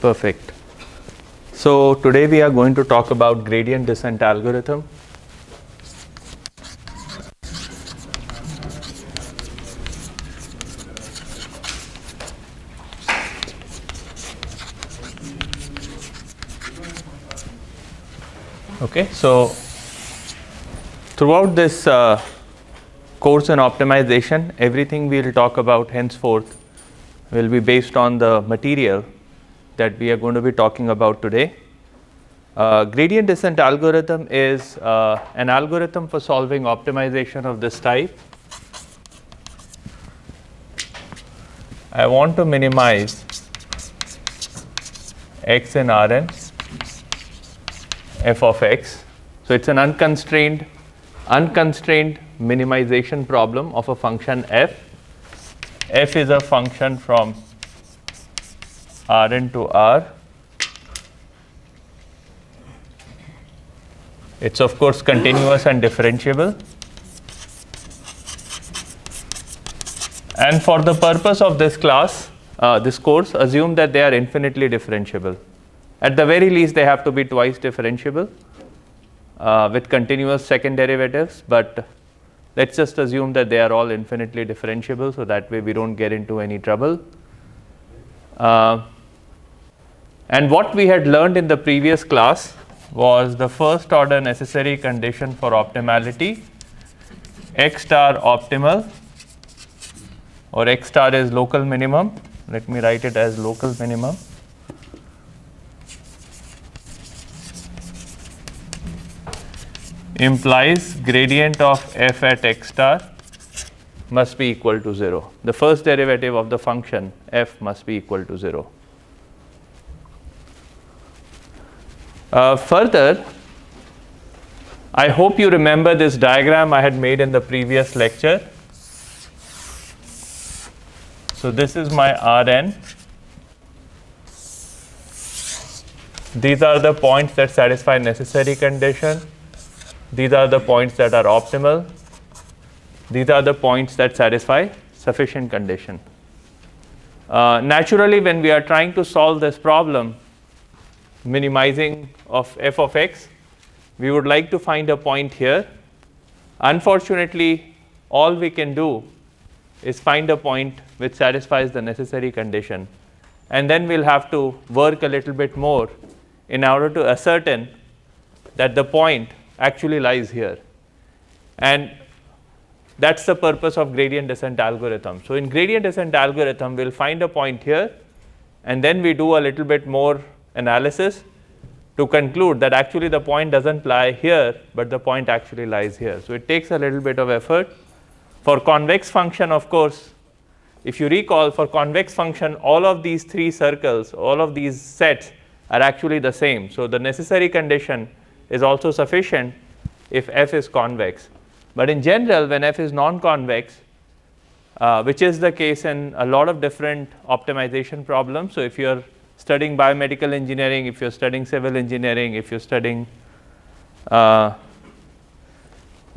Perfect. So today we are going to talk about gradient descent algorithm. Okay, so throughout this uh, course in optimization, everything we will talk about henceforth will be based on the material that we are going to be talking about today. Uh, gradient descent algorithm is uh, an algorithm for solving optimization of this type. I want to minimize x in Rn f of x. So, it is an unconstrained unconstrained minimization problem of a function f. f is a function from Rn to R. It is of course continuous and differentiable. And for the purpose of this class, uh, this course, assume that they are infinitely differentiable. At the very least, they have to be twice differentiable uh, with continuous second derivatives, but let us just assume that they are all infinitely differentiable, so that way we do not get into any trouble. Uh, and what we had learned in the previous class was the first order necessary condition for optimality x star optimal or x star is local minimum. Let me write it as local minimum implies gradient of f at x star must be equal to 0. The first derivative of the function f must be equal to 0. Uh, further, I hope you remember this diagram I had made in the previous lecture. So, this is my Rn. These are the points that satisfy necessary condition these are the points that are optimal. These are the points that satisfy sufficient condition. Uh, naturally, when we are trying to solve this problem, minimizing of f of x, we would like to find a point here. Unfortunately, all we can do is find a point which satisfies the necessary condition. And then we'll have to work a little bit more in order to ascertain that the point actually lies here. And that's the purpose of gradient descent algorithm. So, in gradient descent algorithm, we'll find a point here and then we do a little bit more analysis to conclude that actually the point doesn't lie here, but the point actually lies here. So, it takes a little bit of effort. For convex function, of course, if you recall for convex function, all of these three circles, all of these sets are actually the same. So, the necessary condition is also sufficient if f is convex. But in general, when f is non-convex, uh, which is the case in a lot of different optimization problems. So, if you are studying biomedical engineering, if you are studying civil engineering, if you are studying uh,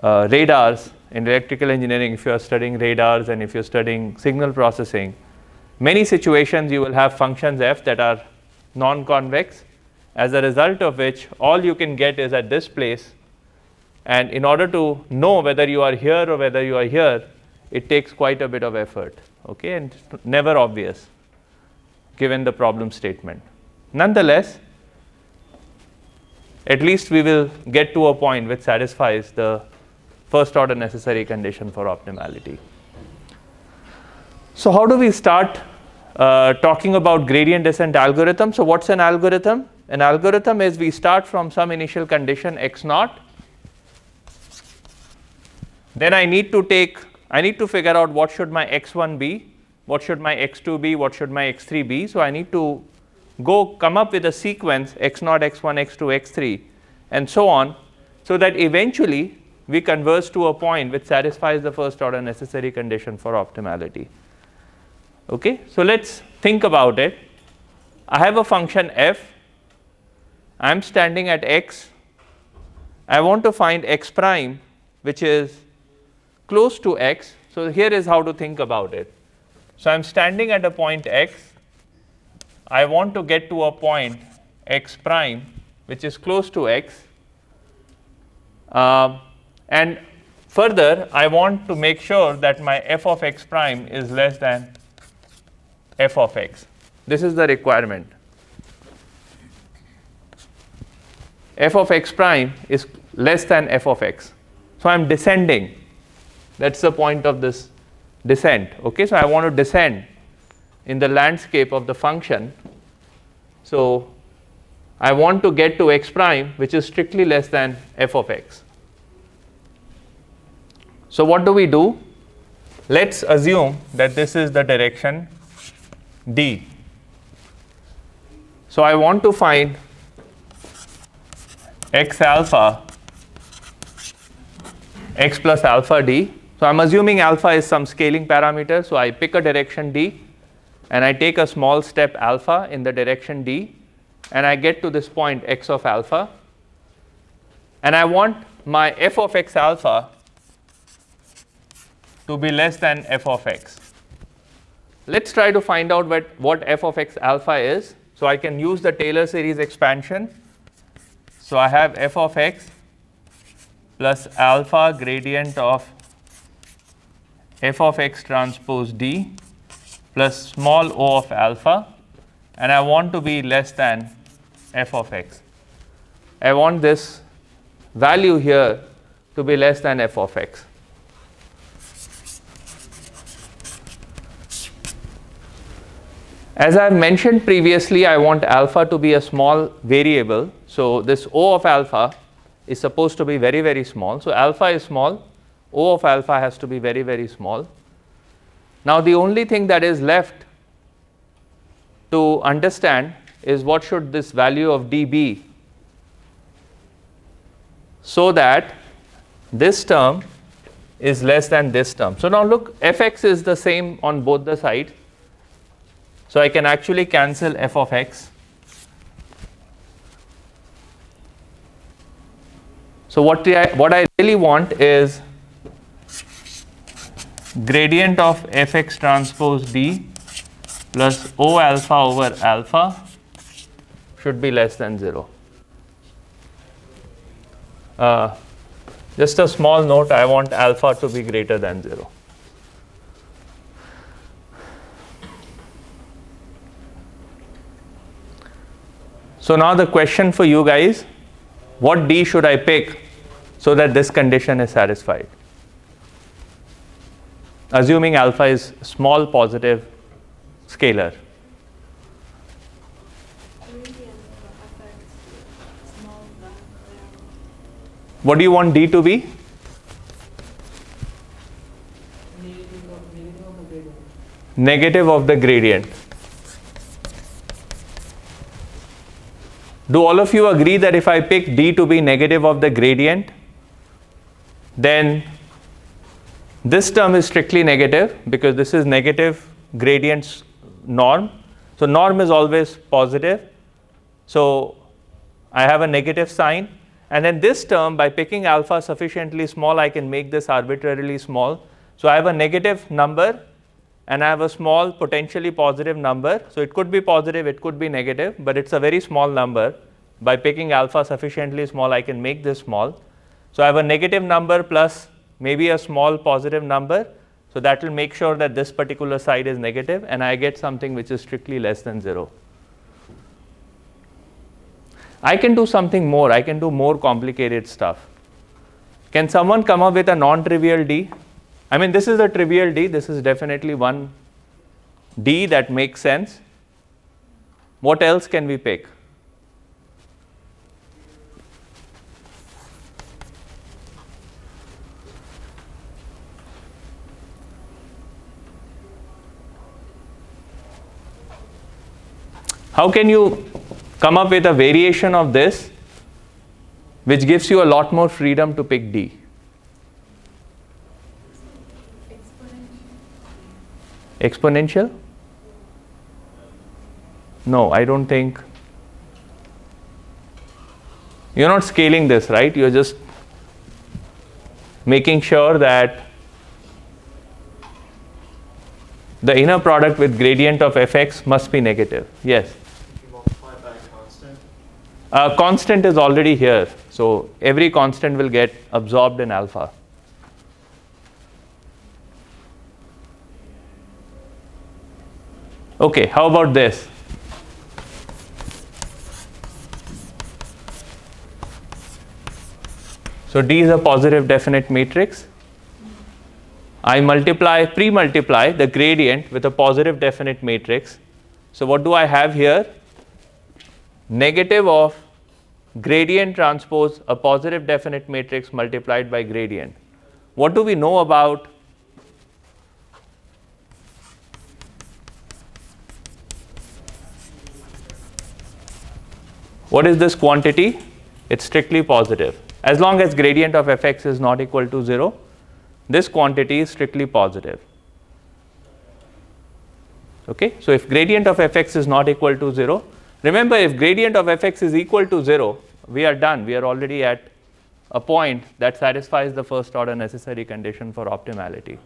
uh, radars in electrical engineering, if you are studying radars and if you are studying signal processing, many situations you will have functions f that are non-convex as a result of which all you can get is at this place. And in order to know whether you are here or whether you are here it takes quite a bit of effort okay? And never obvious given the problem statement. Nonetheless at least we will get to a point which satisfies the first order necessary condition for optimality. So how do we start uh, talking about gradient descent algorithm? So what's an algorithm? An algorithm is we start from some initial condition x naught. Then I need to take, I need to figure out what should my x1 be, what should my x2 be, what should my x3 be. So, I need to go come up with a sequence x naught, x1, x2, x3 and so on. So, that eventually we converge to a point which satisfies the first order necessary condition for optimality. Okay. So, let us think about it. I have a function f I am standing at x, I want to find x prime which is close to x. So, here is how to think about it. So, I am standing at a point x, I want to get to a point x prime which is close to x. Uh, and further, I want to make sure that my f of x prime is less than f of x. This is the requirement. f of x prime is less than f of x. So I'm descending. That's the point of this descent. Okay, so I want to descend in the landscape of the function. So I want to get to x prime which is strictly less than f of x. So what do we do? Let's assume that this is the direction d. So I want to find x alpha x plus alpha d. So I'm assuming alpha is some scaling parameter. So I pick a direction d and I take a small step alpha in the direction d and I get to this point x of alpha and I want my f of x alpha to be less than f of x. Let's try to find out what, what f of x alpha is. So I can use the Taylor series expansion. So I have f of x plus alpha gradient of f of x transpose d plus small o of alpha and I want to be less than f of x. I want this value here to be less than f of x. As I have mentioned previously, I want alpha to be a small variable. So this O of alpha is supposed to be very, very small. So alpha is small, O of alpha has to be very, very small. Now the only thing that is left to understand is what should this value of d be so that this term is less than this term. So now look fx is the same on both the sides so I can actually cancel f of x. So what I, what I really want is gradient of fx transpose d plus O alpha over alpha should be less than 0. Uh, just a small note, I want alpha to be greater than 0. So now the question for you guys, what D should I pick so that this condition is satisfied? Assuming alpha is small positive scalar. What do you want D to be? Negative of the gradient. Do all of you agree that if I pick d to be negative of the gradient, then this term is strictly negative because this is negative gradient's norm. So norm is always positive. So I have a negative sign. And then this term, by picking alpha sufficiently small, I can make this arbitrarily small. So I have a negative number and I have a small potentially positive number. So it could be positive, it could be negative, but it's a very small number. By picking alpha sufficiently small, I can make this small. So I have a negative number plus maybe a small positive number. So that will make sure that this particular side is negative and I get something which is strictly less than 0. I can do something more. I can do more complicated stuff. Can someone come up with a non-trivial D? I mean, this is a trivial D. This is definitely one D that makes sense. What else can we pick? How can you come up with a variation of this which gives you a lot more freedom to pick D? exponential? No, I don't think. You're not scaling this, right? You're just making sure that the inner product with gradient of fx must be negative. Yes? uh, constant is already here. So every constant will get absorbed in alpha. Okay, how about this? So D is a positive definite matrix. I multiply, pre-multiply the gradient with a positive definite matrix. So what do I have here? Negative of gradient transpose a positive definite matrix multiplied by gradient. What do we know about What is this quantity? It's strictly positive. As long as gradient of fx is not equal to 0, this quantity is strictly positive. Okay? So, if gradient of fx is not equal to 0, remember if gradient of fx is equal to 0, we are done. We are already at a point that satisfies the first order necessary condition for optimality.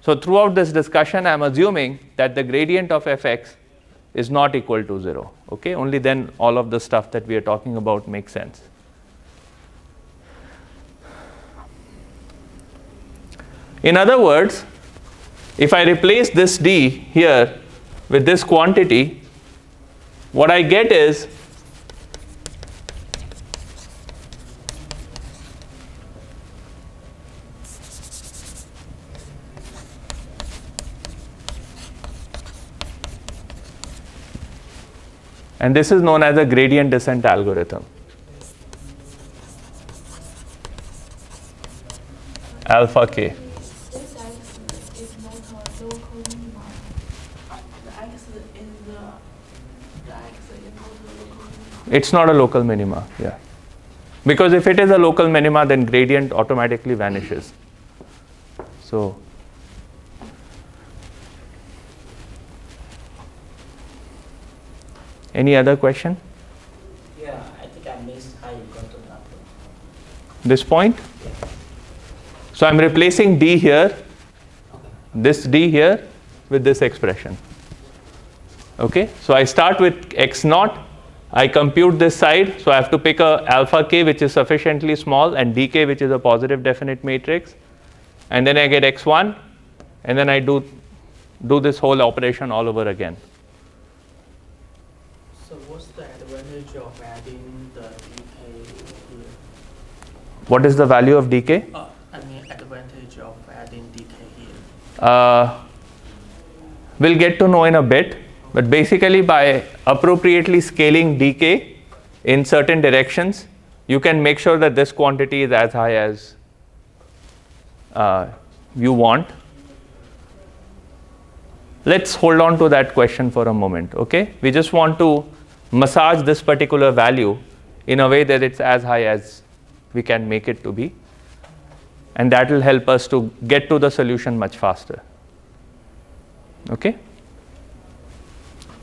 So, throughout this discussion, I am assuming that the gradient of fx is not equal to 0. Okay? Only then all of the stuff that we are talking about makes sense. In other words, if I replace this d here with this quantity, what I get is and this is known as a gradient descent algorithm. Alpha k. It's not a local minima, yeah. Because if it is a local minima, then gradient automatically vanishes. So, any other question? Yeah, I think I missed how you got to that point. This point? Yeah. So, I am replacing d here, this d here with this expression. Okay, so I start with x naught I compute this side, so I have to pick a alpha k which is sufficiently small and dk which is a positive definite matrix and then I get x1 and then I do do this whole operation all over again. So what's the advantage of adding the dk here? What is the value of dk? Uh, I mean advantage of adding dk here. Uh, we'll get to know in a bit. But basically by appropriately scaling dk in certain directions, you can make sure that this quantity is as high as uh, you want. Let's hold on to that question for a moment, okay? We just want to massage this particular value in a way that it's as high as we can make it to be. And that will help us to get to the solution much faster. Okay?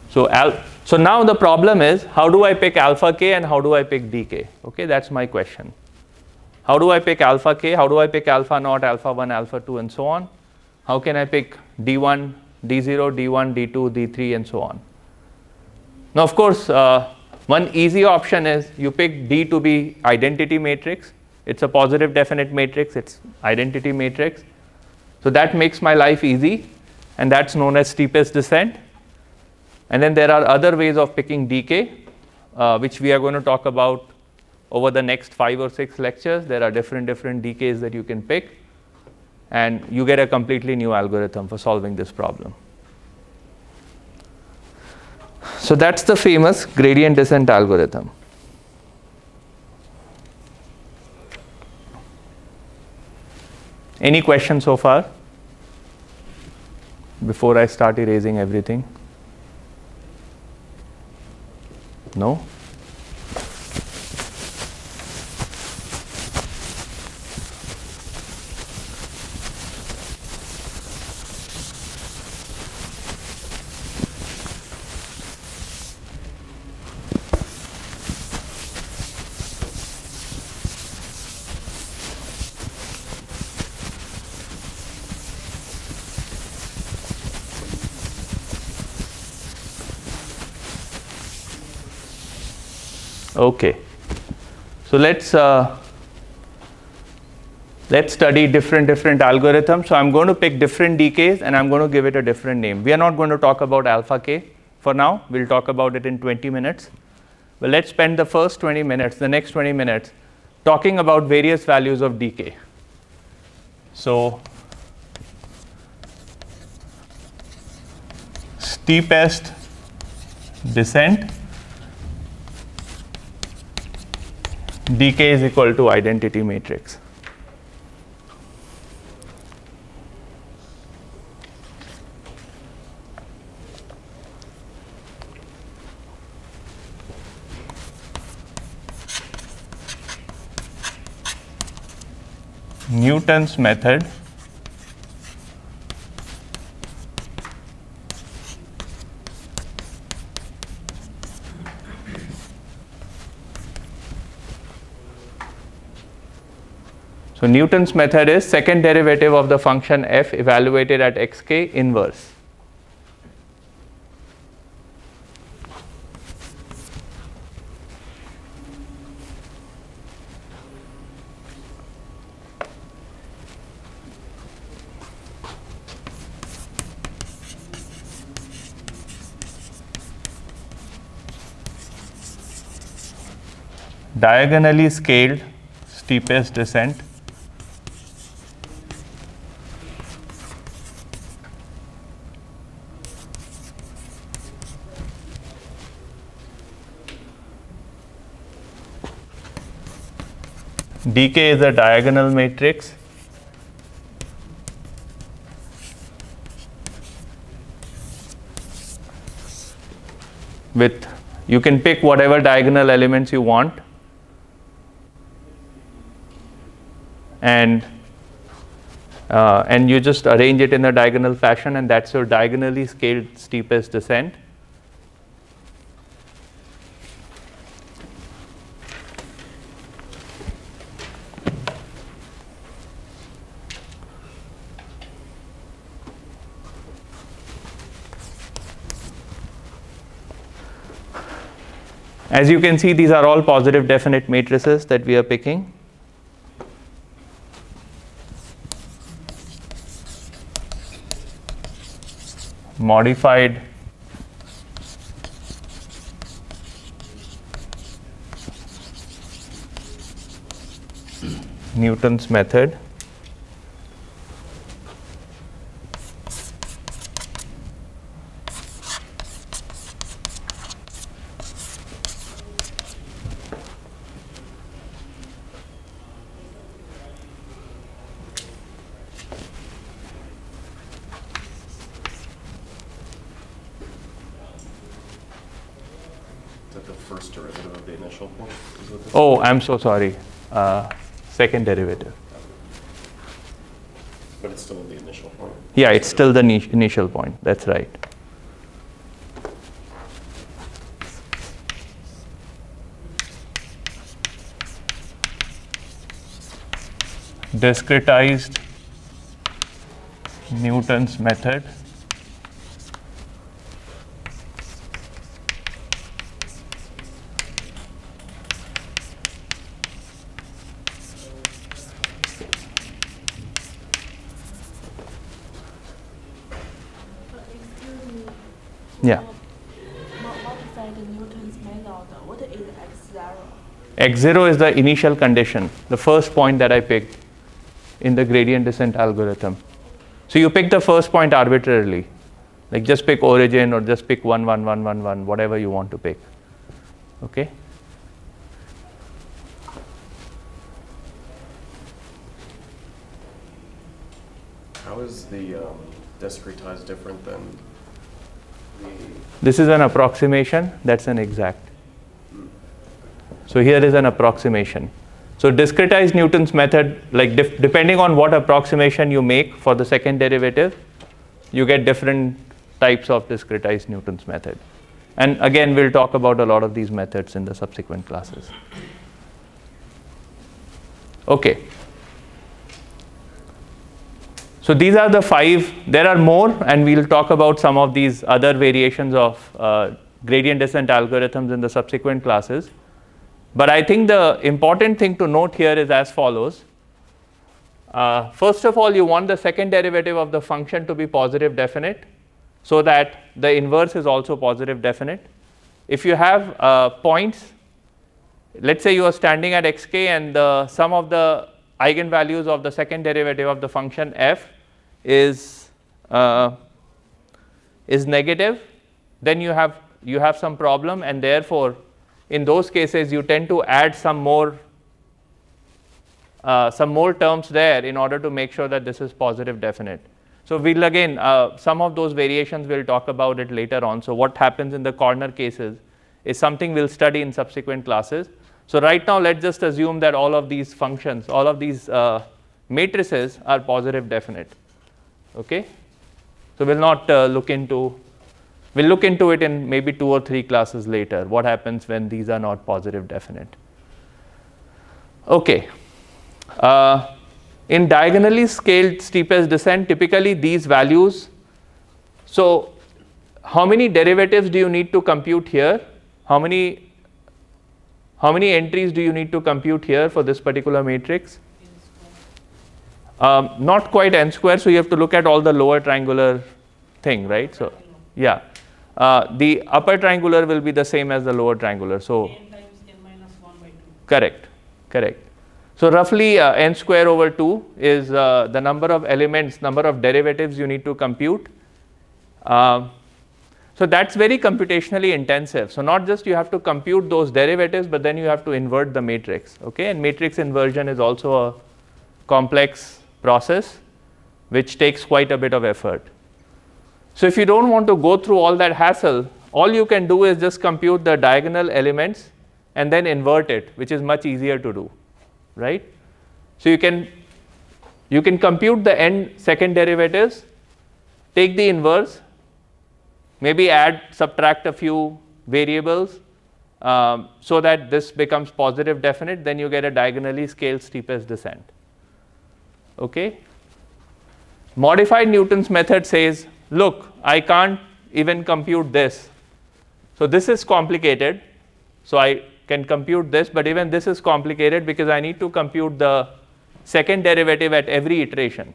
So, al so now the problem is how do I pick alpha k and how do I pick dk? Okay, that's my question. How do I pick alpha k? How do I pick alpha naught, alpha 1, alpha 2 and so on? How can I pick d1, d0, d1, d2, d3 and so on? Now of course, uh, one easy option is you pick D to be identity matrix. It's a positive definite matrix, it's identity matrix. So that makes my life easy and that's known as steepest descent. And then there are other ways of picking dk, uh, which we are going to talk about over the next five or six lectures. There are different, different dks that you can pick, and you get a completely new algorithm for solving this problem. So that's the famous gradient descent algorithm. Any questions so far? Before I start erasing everything? No? Okay. So let's uh, let's study different different algorithms. So I'm going to pick different dks and I'm going to give it a different name. We are not going to talk about alpha k for now. We'll talk about it in 20 minutes. But let's spend the first 20 minutes, the next 20 minutes, talking about various values of dk. So steepest descent dk is equal to identity matrix. Newton's method So Newton's method is second derivative of the function f evaluated at xk inverse. diagonally scaled steepest descent dk is a diagonal matrix. With you can pick whatever diagonal elements you want. And uh, and you just arrange it in a diagonal fashion and that's your diagonally scaled steepest descent As you can see, these are all positive definite matrices that we are picking. Modified Newton's method. Is that the first derivative of the initial point? Is what this Oh, I'm so sorry. Uh, second derivative. But it's still the initial point. Yeah, it's still the initial point. That's right. Discretized Newton's method. Excuse me. Yeah. Mo- Modify the Newton's method. What is x zero? X0 is the initial condition, the first point that I picked in the gradient descent algorithm. So you pick the first point arbitrarily, like just pick origin or just pick 1, 1, 1, 1, 1, whatever you want to pick. Okay? How is the um, discretized different than the, This is an approximation, that's an exact. So here is an approximation. So discretized Newton's method, like depending on what approximation you make for the second derivative, you get different types of discretized Newton's method. And again, we'll talk about a lot of these methods in the subsequent classes. Okay. So these are the five. There are more, and we'll talk about some of these other variations of uh, gradient descent algorithms in the subsequent classes. But I think the important thing to note here is as follows. Uh, first of all, you want the second derivative of the function to be positive definite so that the inverse is also positive definite. If you have uh, points, let's say you are standing at xk and the sum of the eigenvalues of the second derivative of the function f is uh, is negative, then you have you have some problem and therefore in those cases you tend to add some more uh, some more terms there in order to make sure that this is positive definite. So we'll again uh, some of those variations we'll talk about it later on. So what happens in the corner cases is something we'll study in subsequent classes. So right now let's just assume that all of these functions, all of these uh, matrices are positive definite. Okay. So we'll not uh, look into We'll look into it in maybe two or three classes later, what happens when these are not positive definite. Okay. Uh, in diagonally scaled steepest descent, typically these values, so how many derivatives do you need to compute here? How many, how many entries do you need to compute here for this particular matrix? Um, not quite n square, so you have to look at all the lower triangular thing, right? So, yeah. Uh, the upper triangular will be the same as the lower triangular. So, n times n minus 1 by 2. correct, correct. So, roughly uh, n square over 2 is uh, the number of elements, number of derivatives you need to compute. Um, so, that is very computationally intensive. So, not just you have to compute those derivatives, but then you have to invert the matrix. Okay? And matrix inversion is also a complex process which takes quite a bit of effort. So if you don't want to go through all that hassle, all you can do is just compute the diagonal elements and then invert it, which is much easier to do, right? So you can you can compute the n second derivatives, take the inverse, maybe add subtract a few variables um, so that this becomes positive definite, then you get a diagonally scaled steepest descent. Okay. Modified Newton's method says look, I can't even compute this. So this is complicated. So I can compute this, but even this is complicated because I need to compute the second derivative at every iteration.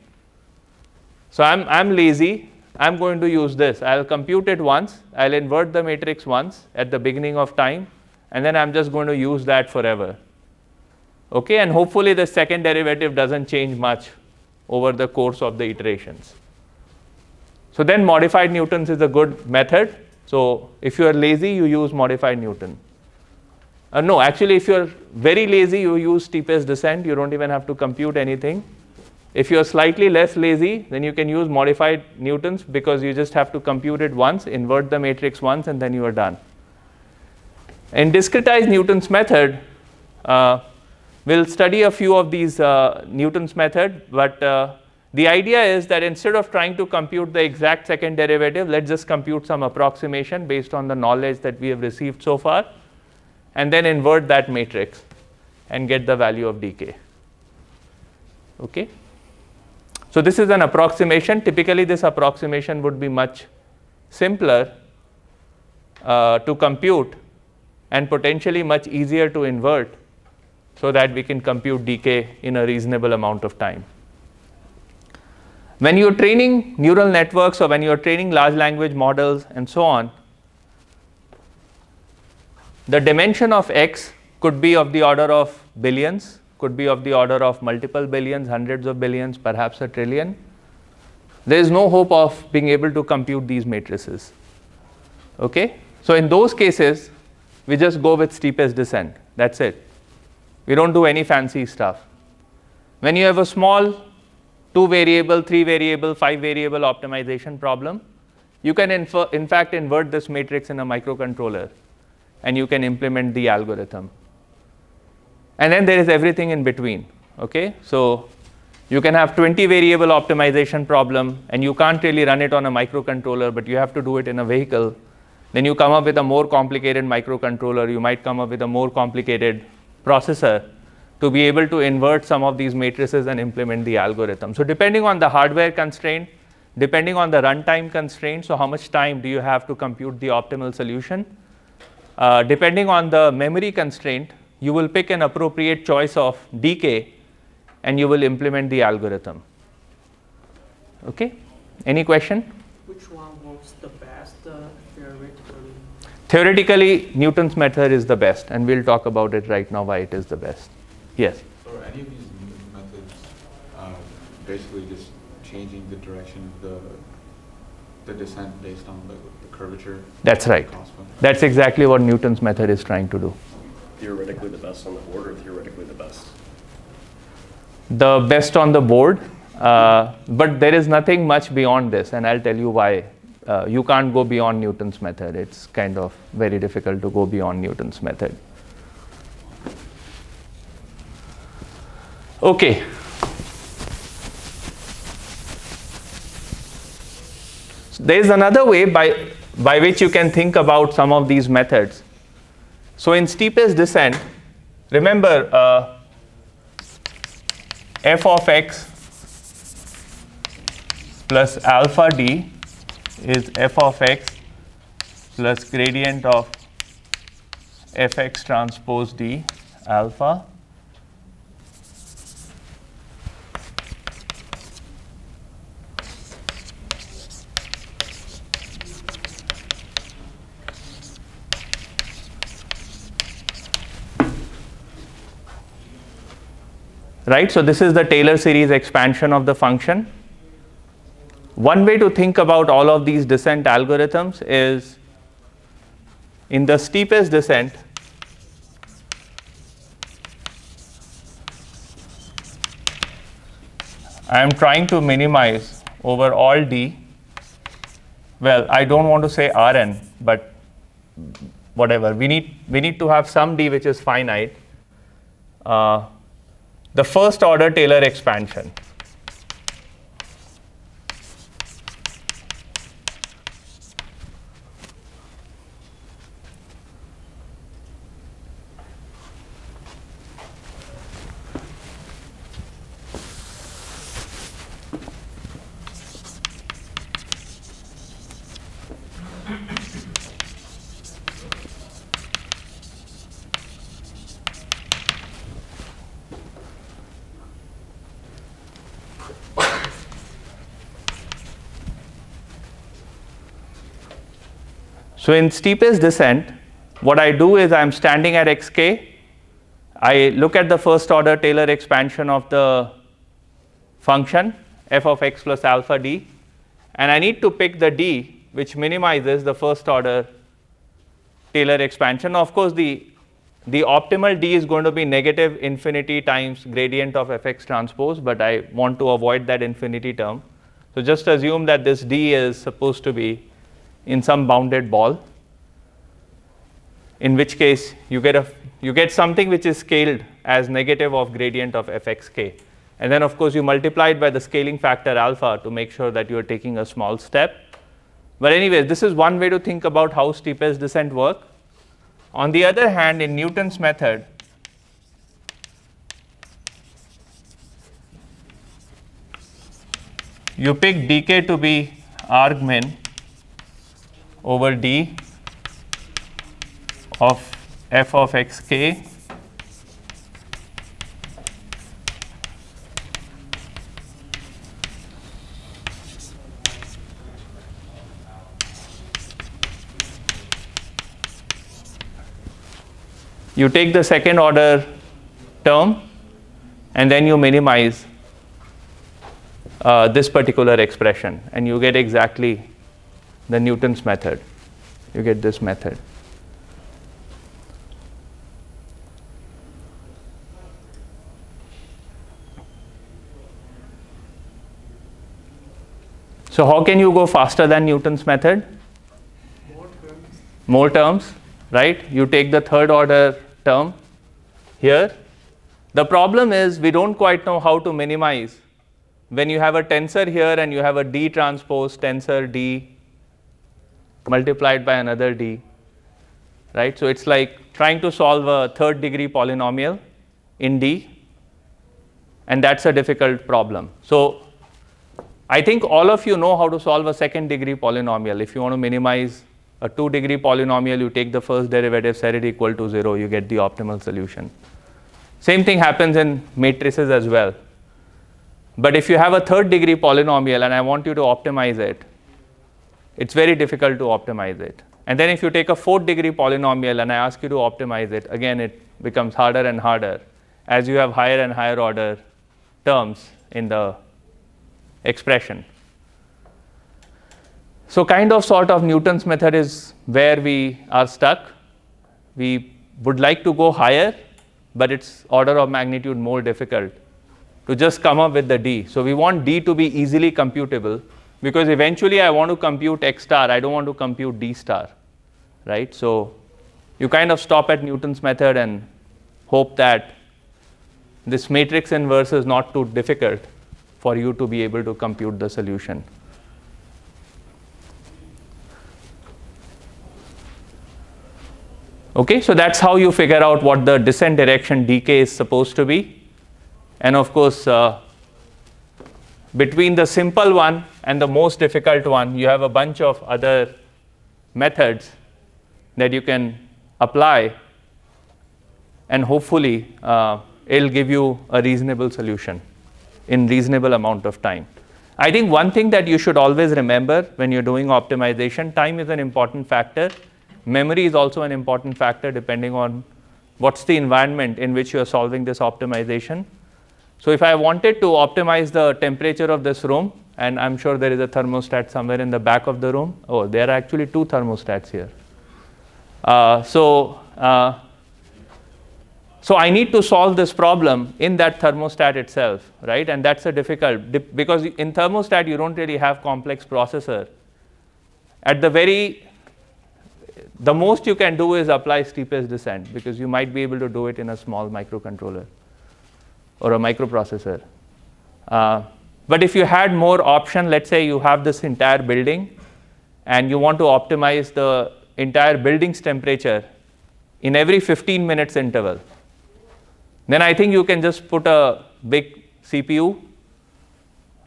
So I'm, I'm lazy. I'm going to use this. I'll compute it once. I'll invert the matrix once at the beginning of time, and then I'm just going to use that forever. Okay, and hopefully the second derivative doesn't change much over the course of the iterations. So then modified Newtons is a good method. So if you are lazy, you use modified Newton. Uh, no, actually, if you're very lazy, you use steepest descent. You don't even have to compute anything. If you're slightly less lazy, then you can use modified Newtons because you just have to compute it once, invert the matrix once, and then you are done. In discretized Newton's method, uh, we'll study a few of these uh, Newton's method, but uh, the idea is that instead of trying to compute the exact second derivative, let's just compute some approximation based on the knowledge that we have received so far, and then invert that matrix and get the value of dk. Okay. So this is an approximation. Typically, this approximation would be much simpler uh, to compute and potentially much easier to invert so that we can compute dk in a reasonable amount of time. When you're training neural networks or when you're training large language models and so on, the dimension of x could be of the order of billions, could be of the order of multiple billions, hundreds of billions, perhaps a trillion. There is no hope of being able to compute these matrices. Okay? So in those cases, we just go with steepest descent. That's it. We don't do any fancy stuff. When you have a small two variable, three variable, five variable optimization problem, you can infer, in fact invert this matrix in a microcontroller and you can implement the algorithm. And then there is everything in between. Okay? So you can have 20 variable optimization problem and you can't really run it on a microcontroller, but you have to do it in a vehicle. Then you come up with a more complicated microcontroller, you might come up with a more complicated processor to be able to invert some of these matrices and implement the algorithm. So depending on the hardware constraint, depending on the runtime constraint, so how much time do you have to compute the optimal solution? Uh, depending on the memory constraint, you will pick an appropriate choice of dk and you will implement the algorithm. Okay? Any question? Which one works the best uh, theoretically? Theoretically, Newton's method is the best, and we'll talk about it right now why it is the best. Yes. So are any of these methods um, basically just changing the direction of the the descent based on the, the curvature? That's right. That's exactly what Newton's method is trying to do. Theoretically the best on the board or theoretically the best? The best on the board, uh, but there is nothing much beyond this, and I'll tell you why. Uh, you can't go beyond Newton's method. It's kind of very difficult to go beyond Newton's method. Okay. There is another way by, by which you can think about some of these methods. So, in steepest descent, remember uh, f of x plus alpha d is f of x plus gradient of fx transpose d alpha right? So this is the Taylor series expansion of the function. One way to think about all of these descent algorithms is in the steepest descent, I am trying to minimize over all d. Well, I don't want to say Rn, but whatever. We need, we need to have some d which is finite. Uh, the first order Taylor expansion. So in steepest descent, what I do is I'm standing at xk. I look at the first order Taylor expansion of the function f of x plus alpha d, and I need to pick the d which minimizes the first order Taylor expansion. Of course, the the optimal d is going to be negative infinity times gradient of fx transpose, but I want to avoid that infinity term. So just assume that this d is supposed to be in some bounded ball, in which case you get, a, you get something which is scaled as negative of gradient of fxk. And then of course you multiply it by the scaling factor alpha to make sure that you are taking a small step. But anyways, this is one way to think about how steepest descent work. On the other hand, in Newton's method, you pick dk to be argmin over d of f of x k you take the second order term and then you minimize uh, this particular expression and you get exactly the Newton's method. You get this method. So how can you go faster than Newton's method? More terms. More terms, right? You take the third order term here. The problem is we don't quite know how to minimize when you have a tensor here and you have a d transpose tensor d multiplied by another d, right? So it's like trying to solve a third degree polynomial in d, and that's a difficult problem. So I think all of you know how to solve a second degree polynomial if you want to minimize a 2 degree polynomial, you take the first derivative, set it equal to 0, you get the optimal solution. Same thing happens in matrices as well. But if you have a third degree polynomial and I want you to optimize it, it's very difficult to optimize it. And then if you take a fourth degree polynomial and I ask you to optimize it, again it becomes harder and harder as you have higher and higher order terms in the expression. So kind of sort of Newton's method is where we are stuck. We would like to go higher, but it's order of magnitude more difficult to just come up with the d. So we want d to be easily computable because eventually I want to compute x star, I don't want to compute d star, right? So you kind of stop at Newton's method and hope that this matrix inverse is not too difficult for you to be able to compute the solution. Okay, so that's how you figure out what the descent direction dk is supposed to be. And of course, uh, between the simple one and the most difficult one, you have a bunch of other methods that you can apply, and hopefully, uh, it'll give you a reasonable solution in reasonable amount of time. I think one thing that you should always remember when you're doing optimization, time is an important factor Memory is also an important factor depending on what's the environment in which you are solving this optimization. So if I wanted to optimize the temperature of this room, and I'm sure there is a thermostat somewhere in the back of the room. Oh, there are actually two thermostats here. Uh, so, uh, so I need to solve this problem in that thermostat itself, right? And that's a difficult because in thermostat you don't really have complex processor. At the very the most you can do is apply steepest descent because you might be able to do it in a small microcontroller or a microprocessor. Uh, but if you had more option, let's say you have this entire building and you want to optimize the entire building's temperature in every 15 minutes interval, then I think you can just put a big CPU,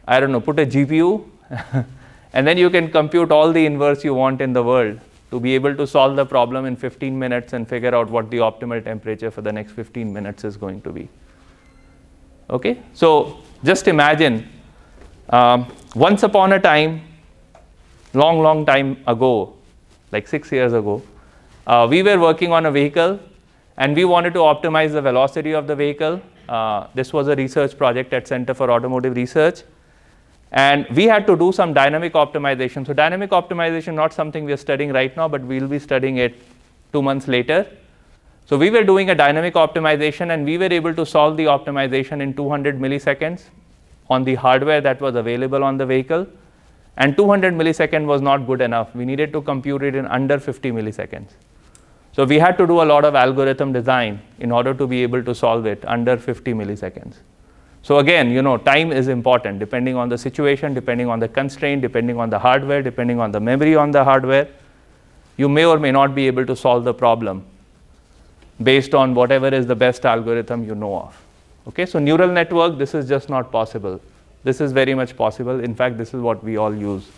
I don't know, put a GPU, and then you can compute all the inverse you want in the world to be able to solve the problem in 15 minutes and figure out what the optimal temperature for the next 15 minutes is going to be. Okay, so just imagine um, once upon a time, long, long time ago, like six years ago, uh, we were working on a vehicle and we wanted to optimize the velocity of the vehicle. Uh, this was a research project at Center for Automotive Research. And we had to do some dynamic optimization. So dynamic optimization not something we are studying right now, but we'll be studying it two months later. So we were doing a dynamic optimization and we were able to solve the optimization in 200 milliseconds on the hardware that was available on the vehicle. And 200 millisecond was not good enough. We needed to compute it in under 50 milliseconds. So we had to do a lot of algorithm design in order to be able to solve it under 50 milliseconds. So again, you know, time is important depending on the situation, depending on the constraint, depending on the hardware, depending on the memory on the hardware. You may or may not be able to solve the problem based on whatever is the best algorithm you know of. Okay, so neural network, this is just not possible. This is very much possible. In fact, this is what we all use.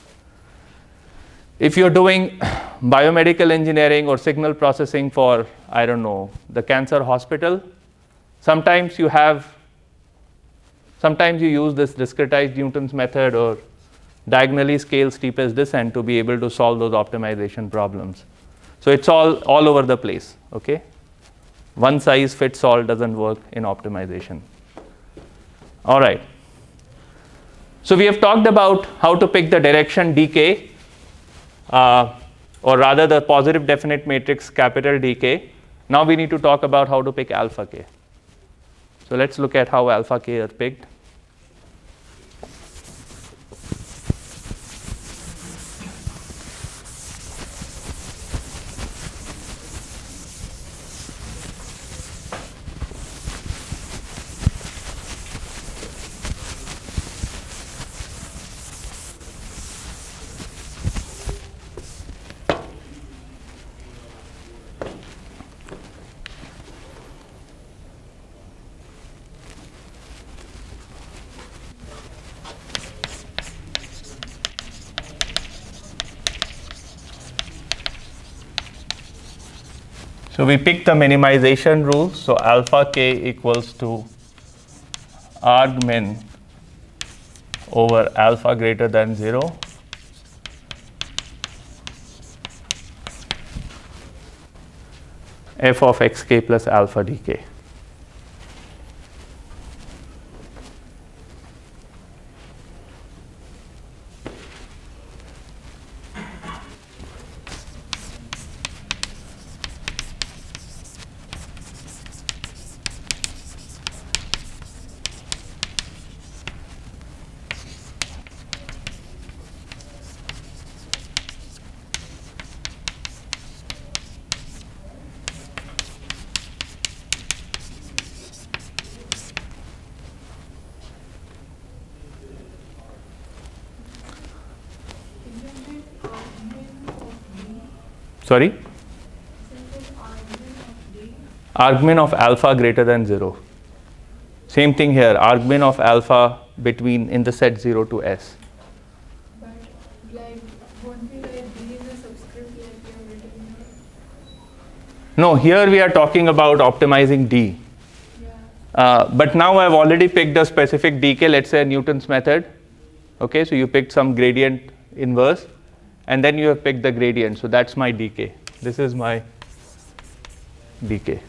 If you're doing biomedical engineering or signal processing for, I don't know, the cancer hospital, sometimes you have Sometimes you use this discretized Newton's method or diagonally scale steepest descent to be able to solve those optimization problems. So it's all, all over the place, okay? One size fits all doesn't work in optimization. All right. So we have talked about how to pick the direction dk, uh, or rather the positive definite matrix capital dk. Now we need to talk about how to pick alpha k. So let's look at how alpha k are picked. So we pick the minimization rule. So alpha k equals to argmin over alpha greater than 0 f of xk plus alpha dk. Sorry? Argument of alpha greater than 0. Same thing here, argmin of alpha between in the set 0 to s. But like, won't we write D in a subscript like we have written here? No, here we are talking about optimizing D. Yeah. Uh, but now I've already picked a specific dk, let's say Newton's method. Okay, so you picked some gradient inverse and then you have picked the gradient. So that's my dk. This is my dk.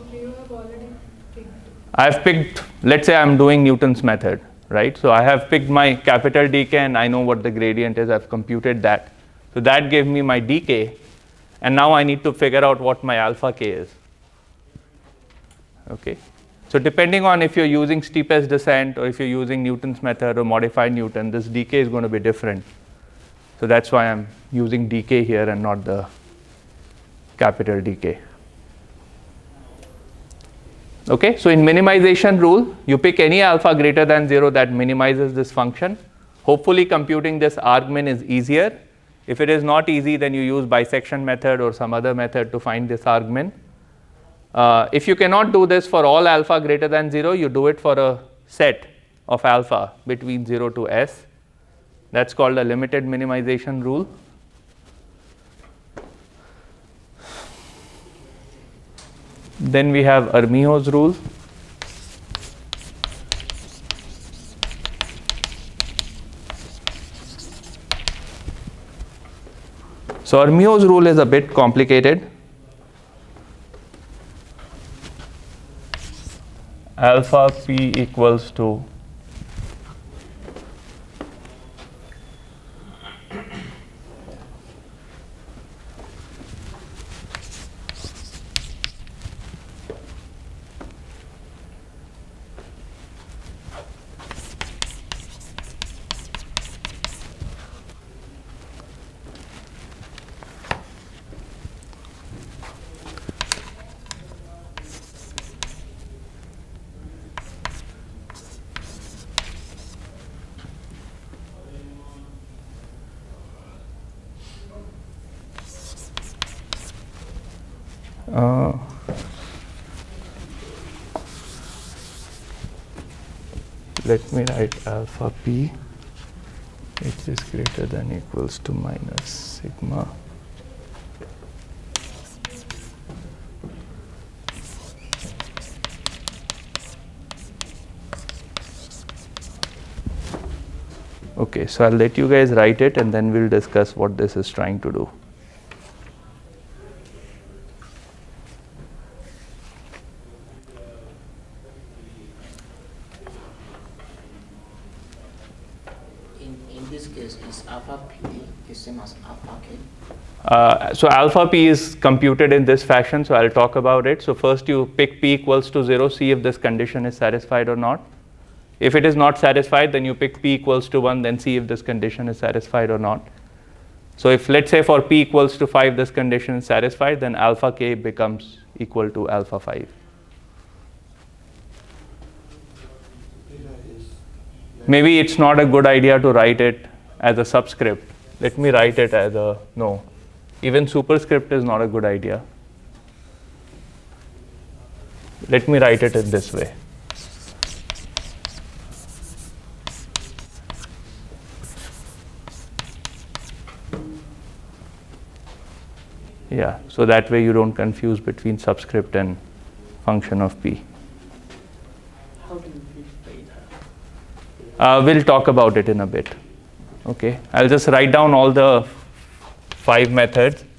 Have picked. I've picked, let's say I'm doing Newton's method, right? So I have picked my capital dk and I know what the gradient is. I've computed that. So that gave me my dk. And now I need to figure out what my alpha k is. Okay. So depending on if you're using steepest descent or if you're using Newton's method or modified Newton, this dk is going to be different. So that's why I'm using dk here and not the capital dk. Okay, so in minimization rule, you pick any alpha greater than 0 that minimizes this function. Hopefully computing this argmin is easier. If it is not easy, then you use bisection method or some other method to find this argmin. Uh, if you cannot do this for all alpha greater than 0, you do it for a set of alpha between 0 to s. That's called a limited minimization rule. Then we have Armijo's rule. So Armijo's rule is a bit complicated. Alpha p equals to Uh, let me write alpha p which is greater than equals to minus sigma. Okay so i'll let you guys write it and then we'll discuss what this is trying to do In, in this case, is alpha p the same as alpha k? Uh, so alpha p is computed in this fashion, so I'll talk about it. So first you pick p equals to 0, see if this condition is satisfied or not. If it is not satisfied, then you pick p equals to 1, then see if this condition is satisfied or not. So if let's say for p equals to 5, this condition is satisfied, then alpha k becomes equal to alpha 5. Maybe it's not a good idea to write it as a subscript. Let me write it as a, no, even superscript is not a good idea. Let me write it in this way. Yeah, so that way you don't confuse between subscript and function of p. How do you beta? Uh, we'll talk about it in a bit. Okay, I'll just write down all the five methods.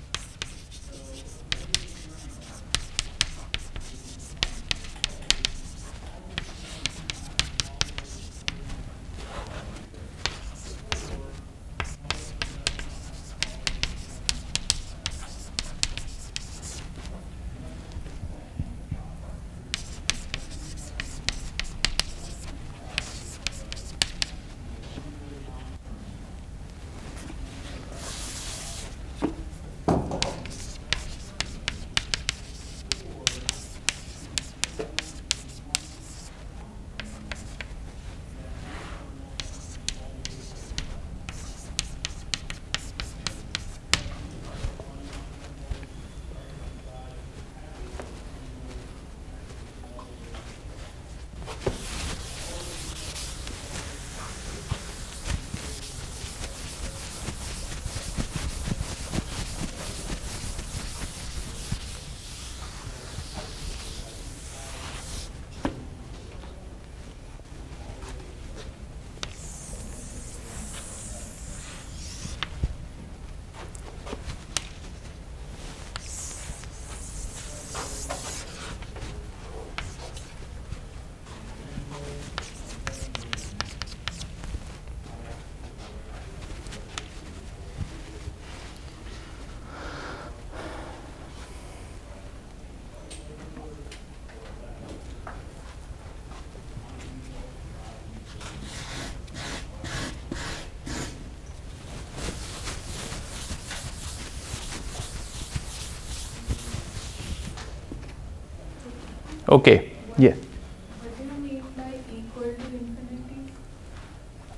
To infinity?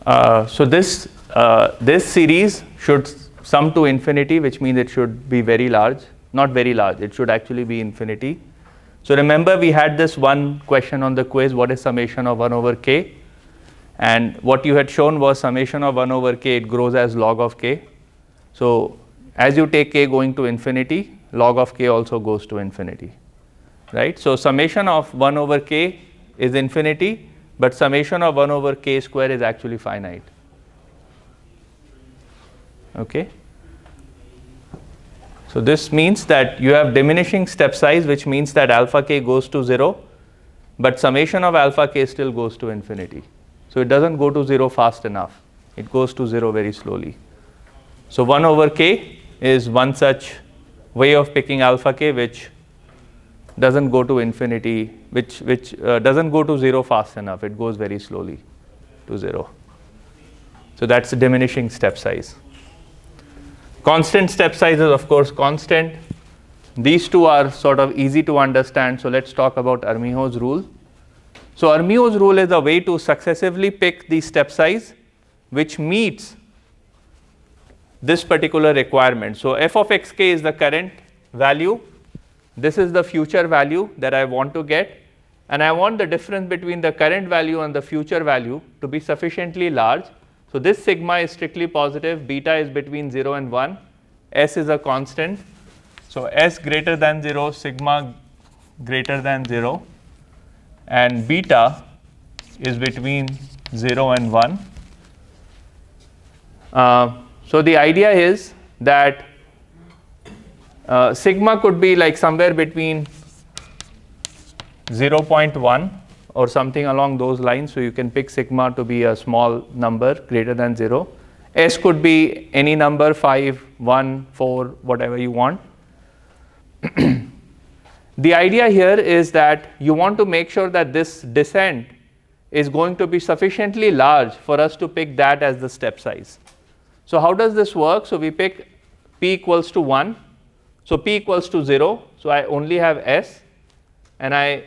Uh, so this uh, this series should sum to infinity, which means it should be very large. Not very large. It should actually be infinity. So remember, we had this one question on the quiz: What is summation of one over k? And what you had shown was summation of one over k. It grows as log of k. So as you take k going to infinity, log of k also goes to infinity, right? So summation of 1 over k is infinity, but summation of 1 over k square is actually finite. Okay? So this means that you have diminishing step size, which means that alpha k goes to 0, but summation of alpha k still goes to infinity. So it doesn't go to 0 fast enough. It goes to 0 very slowly. So 1 over k is one such way of picking alpha k which doesn't go to infinity, which, which uh, doesn't go to 0 fast enough. It goes very slowly to 0. So that's the diminishing step size. Constant step size is of course constant. These two are sort of easy to understand. So let's talk about Armijos rule. So Armijos rule is a way to successively pick the step size which meets this particular requirement. So f of xk is the current value. This is the future value that I want to get. And I want the difference between the current value and the future value to be sufficiently large. So this sigma is strictly positive, beta is between 0 and 1, s is a constant. So s greater than 0, sigma greater than 0, and beta is between 0 and 1. Uh, so the idea is that uh, sigma could be like somewhere between 0.1 or something along those lines. So you can pick sigma to be a small number greater than 0. S could be any number 5, 1, 4, whatever you want. the idea here is that you want to make sure that this descent is going to be sufficiently large for us to pick that as the step size. So how does this work? So we pick p equals to 1. So p equals to 0. So I only have s and I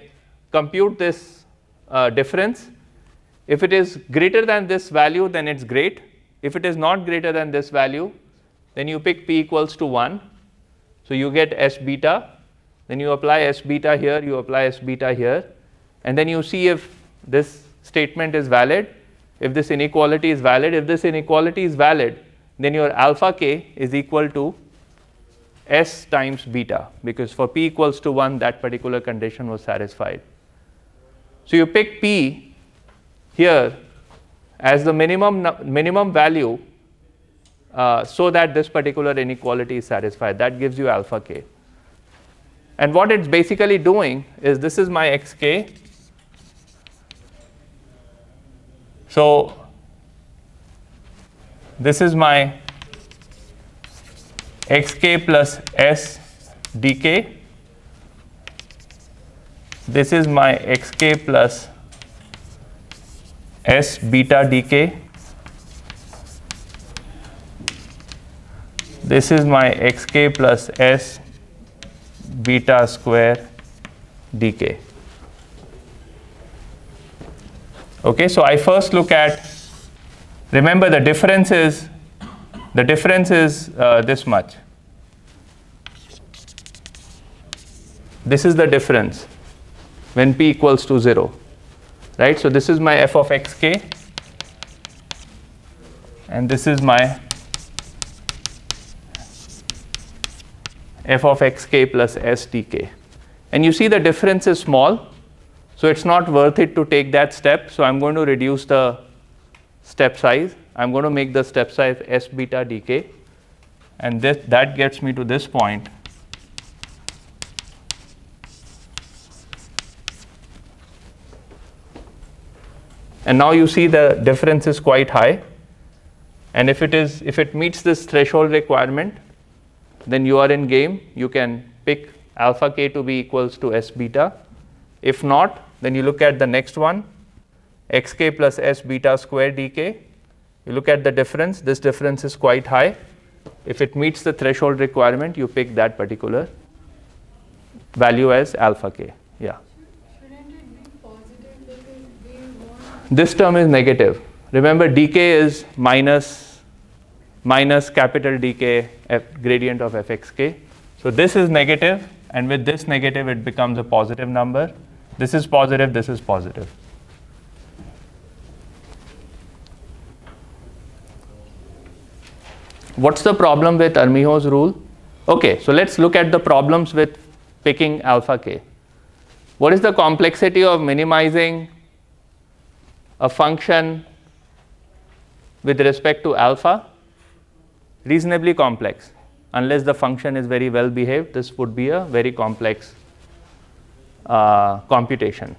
compute this uh, difference. If it is greater than this value, then it's great. If it is not greater than this value, then you pick p equals to 1. So you get s beta. Then you apply s beta here, you apply s beta here. And then you see if this statement is valid, if this inequality is valid. If this inequality is valid, then your alpha k is equal to s times beta because for p equals to 1 that particular condition was satisfied. So you pick p here as the minimum minimum value uh, so that this particular inequality is satisfied that gives you alpha k. And what it's basically doing is this is my xk. So this is my xk plus s dk. This is my xk plus s beta dk. This is my xk plus s beta square dk. Okay, so I first look at, remember the difference is, the difference is uh, this much. This is the difference when p equals to 0, right? So this is my f of xk and this is my f of xk plus s dk. And you see the difference is small, so it's not worth it to take that step. So I'm going to reduce the step size. I'm going to make the step size s beta dk, and this, that gets me to this point. And now you see the difference is quite high. And if it is, if it meets this threshold requirement, then you are in game. You can pick alpha k to be equals to s beta. If not, then you look at the next one, xk plus s beta square dk. You look at the difference. This difference is quite high. If it meets the threshold requirement, you pick that particular value as alpha k. Yeah. This term is negative. Remember, dk is minus minus capital dk f gradient of fxk. So this is negative, and with this negative, it becomes a positive number. This is positive, this is positive. What's the problem with Armijo's rule? Okay, so let's look at the problems with picking alpha k. What is the complexity of minimizing a function with respect to alpha? Reasonably complex. Unless the function is very well behaved, this would be a very complex uh, computation.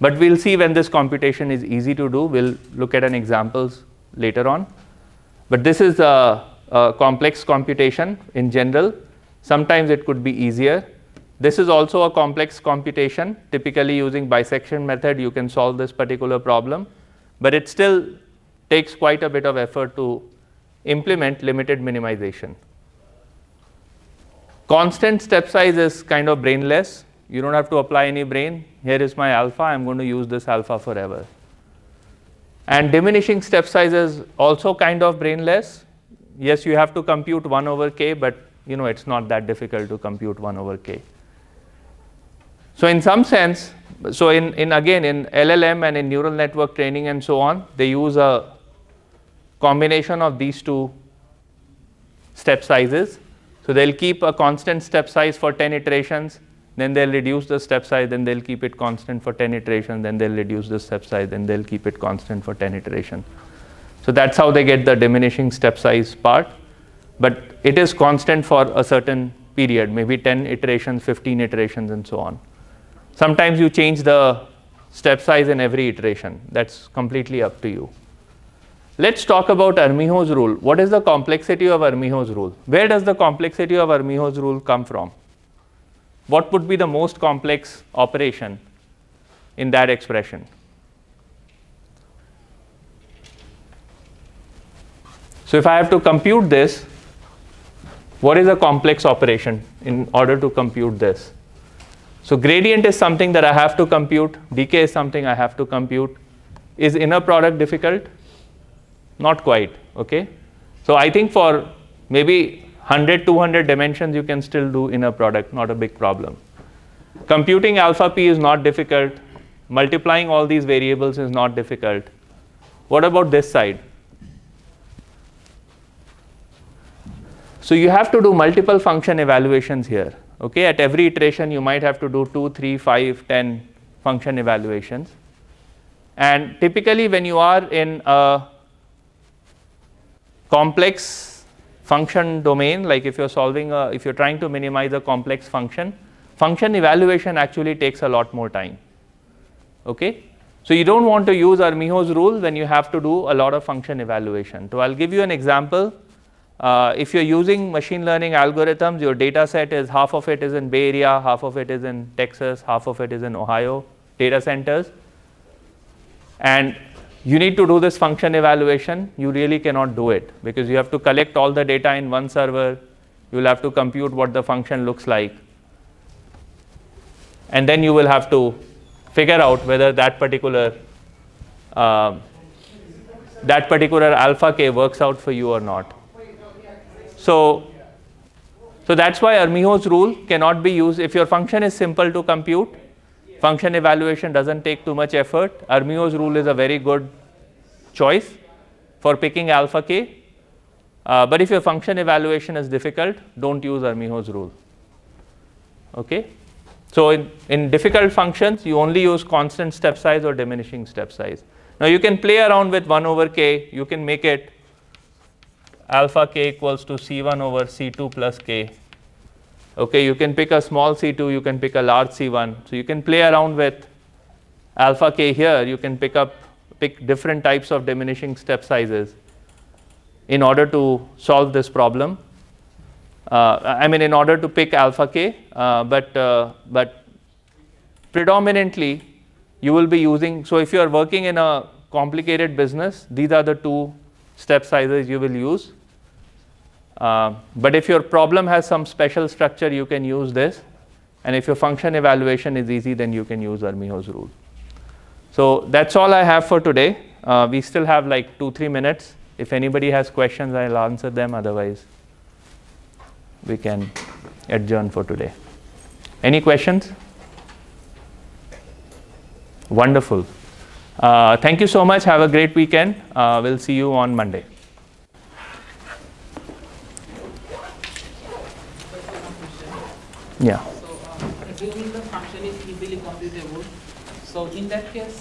But we'll see when this computation is easy to do. We'll look at an examples later on. But this is a, a complex computation in general. Sometimes it could be easier. This is also a complex computation. Typically using bisection method, you can solve this particular problem. But it still takes quite a bit of effort to implement limited minimization. Constant step size is kind of brainless. You don't have to apply any brain. Here is my alpha. I'm going to use this alpha forever. And diminishing step size is also kind of brainless. Yes, you have to compute 1 over k, but you know it's not that difficult to compute 1 over k. So in some sense, so in, in again in LLM and in neural network training and so on, they use a combination of these two step sizes. So they'll keep a constant step size for 10 iterations, then they'll reduce the step size, then they'll keep it constant for 10 iterations, then they'll reduce the step size, then they'll keep it constant for 10 iterations. So that's how they get the diminishing step size part. But it is constant for a certain period, maybe 10 iterations, 15 iterations, and so on. Sometimes you change the step size in every iteration. That's completely up to you. Let's talk about Armijo's rule. What is the complexity of Armijo's rule? Where does the complexity of Armijo's rule come from? What would be the most complex operation in that expression? So if I have to compute this, what is a complex operation in order to compute this? So gradient is something that I have to compute, dk is something I have to compute. Is inner product difficult? Not quite, okay? So I think for maybe 100, 200 dimensions you can still do inner product, not a big problem. Computing alpha p is not difficult. Multiplying all these variables is not difficult. What about this side? So you have to do multiple function evaluations here. Okay, at every iteration you might have to do two, three, five, ten function evaluations. And typically when you are in a complex function domain, like if you're solving a, if you're trying to minimize a complex function, function evaluation actually takes a lot more time. Okay? So you don't want to use Armijo's rule when you have to do a lot of function evaluation. So I'll give you an example. Uh, if you're using machine learning algorithms, your data set is half of it is in Bay Area, half of it is in Texas, half of it is in Ohio data centers. And you need to do this function evaluation. You really cannot do it because you have to collect all the data in one server. You'll have to compute what the function looks like. And then you will have to figure out whether that particular uh, that particular alpha k works out for you or not. So, so that's why Armijo's rule cannot be used if your function is simple to compute. Function evaluation doesn't take too much effort. Armijo's rule is a very good choice for picking alpha k. Uh, but if your function evaluation is difficult, don't use Armijo's rule. Okay. So in, in difficult functions, you only use constant step size or diminishing step size. Now you can play around with 1 over k. You can make it alpha k equals to c1 over c2 plus k. Okay, you can pick a small c2, you can pick a large c1. So you can play around with alpha k here. You can pick up pick different types of diminishing step sizes in order to solve this problem. Uh, I mean, in order to pick alpha k, uh, but uh, but predominantly you will be using. So if you are working in a complicated business, these are the two step sizes you will use. Uh, but if your problem has some special structure, you can use this. And if your function evaluation is easy, then you can use Armijo's rule. So that's all I have for today. Uh, we still have like two, three minutes. If anybody has questions, I'll answer them. Otherwise, we can adjourn for today. Any questions? Wonderful. Uh, thank you so much. Have a great weekend. Uh, we'll see you on Monday. Yeah. So, uh, assuming the function is easily computable, so in that case,